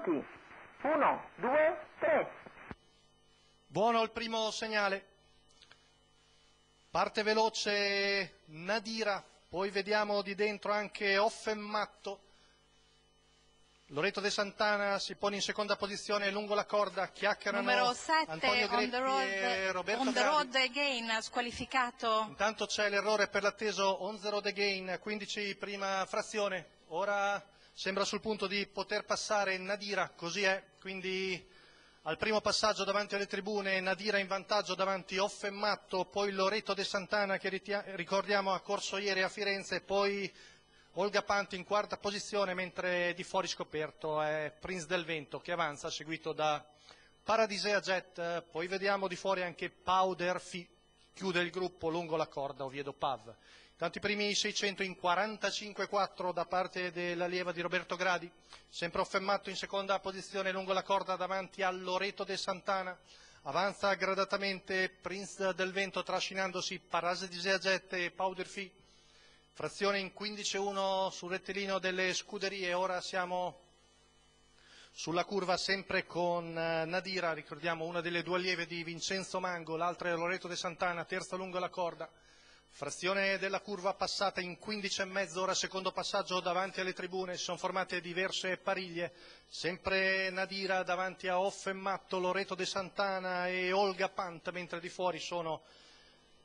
Pronti? Uno, due, tre. Buono il primo segnale. Parte veloce Nadira, poi vediamo di dentro anche Offenmatto. Loreto De Santana si pone in seconda posizione lungo la corda, chiacchierano Numero 7 Antonio on Greppi the road, e Roberto on the road again, squalificato. Intanto c'è l'errore per l'atteso on the road again, 15 prima frazione. Ora sembra sul punto di poter passare Nadira, così è. Quindi al primo passaggio davanti alle tribune Nadira in vantaggio davanti Offenmatto, poi Loreto De Santana che ricordiamo ha corso ieri a Firenze, poi Olga Panti in quarta posizione, mentre di fuori scoperto è Prince del Vento che avanza, seguito da Paradisea Jet, poi vediamo di fuori anche Powder Fi, chiude il gruppo lungo la corda Oviedo Pav. Tanti primi 600 in 45-4 da parte dell'allieva di Roberto Gradi, sempre Offenmatto in seconda posizione lungo la corda davanti a Loreto de Santana. Avanza gradatamente Prince del Vento trascinandosi Paradisea Jet e Powder Fi. Frazione in 15-1 sul rettilineo delle scuderie, ora siamo sulla curva sempre con eh, Nadira, ricordiamo una delle due allieve di Vincenzo Mango, l'altra è Loreto De Santana, terza lungo la corda. Frazione della curva passata in 15,5, ora secondo passaggio davanti alle tribune, si sono formate diverse pariglie, sempre Nadira davanti a Offenmatto, Loreto De Santana e Olga Pant, mentre di fuori sono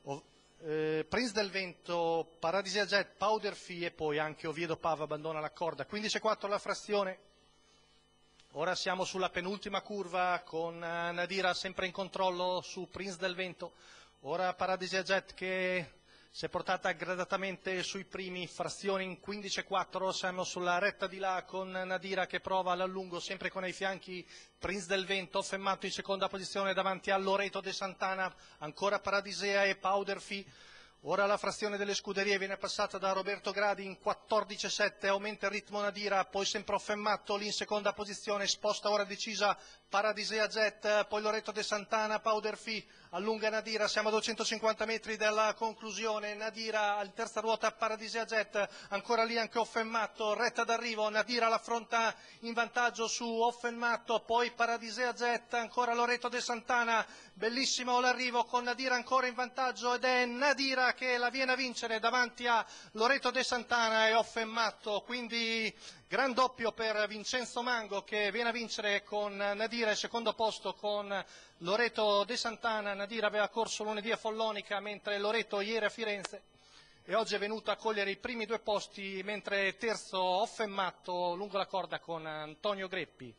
Ov- eh, Prince del Vento, Paradisia Jet, Powder Fee e poi anche Oviedo Pava abbandona la corda. 15,4 la frazione. Ora siamo sulla penultima curva con eh, Nadira sempre in controllo su Prince del Vento. Ora Paradisia Jet che si è portata gradatamente sui primi, frazioni in 15,4. Siamo sulla retta di là con Nadira che prova all'allungo sempre con ai fianchi Prince del Vento, fermato in seconda posizione davanti a Loreto De Santana, ancora Paradisea e Powder Fee. Ora la frazione delle scuderie viene passata da Roberto Gradi in 14,7, aumenta il ritmo Nadira, poi sempre Offenmatto lì in seconda posizione, sposta ora decisa Paradisea Jet, poi Loreto De Santana, Powder Fee, allunga Nadira, siamo a 250 metri dalla conclusione, Nadira in terza ruota Paradisea Jet, ancora lì anche Offenmatto, retta d'arrivo, Nadira l'affronta in vantaggio su Offenmatto, poi Paradisea Jet, ancora Loreto De Santana, bellissimo l'arrivo con Nadira ancora in vantaggio ed è Nadira che la viene a vincere davanti a Loreto De Santana e Offenmatto, quindi gran doppio per Vincenzo Mango che viene a vincere con Nadira il secondo posto con Loreto De Santana, Nadira aveva corso lunedì a Follonica mentre Loreto ieri a Firenze e oggi è venuto a cogliere i primi due posti mentre terzo Offenmatto lungo la corda con Antonio Greppi.